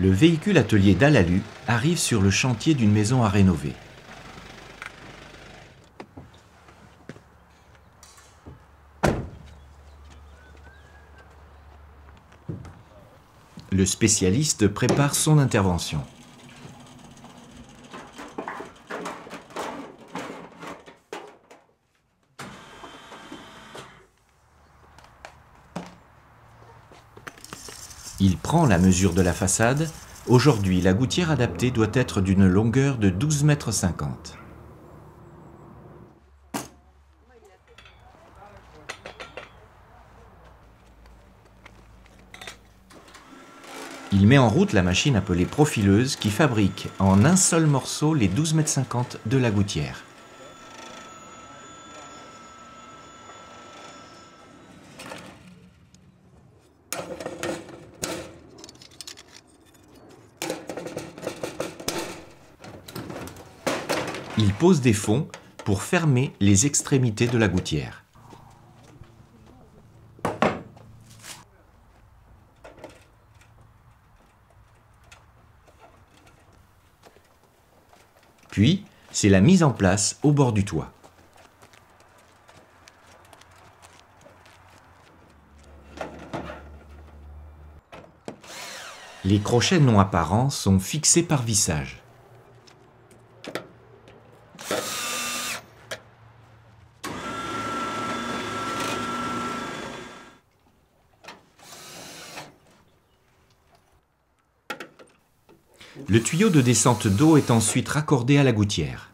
Le véhicule atelier d'Alalu arrive sur le chantier d'une maison à rénover. Le spécialiste prépare son intervention. Il prend la mesure de la façade. Aujourd'hui, la gouttière adaptée doit être d'une longueur de 12,50 mètres. Il met en route la machine appelée profileuse qui fabrique en un seul morceau les 12,50 mètres de la gouttière. Il pose des fonds pour fermer les extrémités de la gouttière. Puis, c'est la mise en place au bord du toit. Les crochets non apparents sont fixés par vissage. Le tuyau de descente d'eau est ensuite raccordé à la gouttière.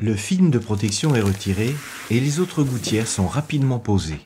Le film de protection est retiré et les autres gouttières sont rapidement posées.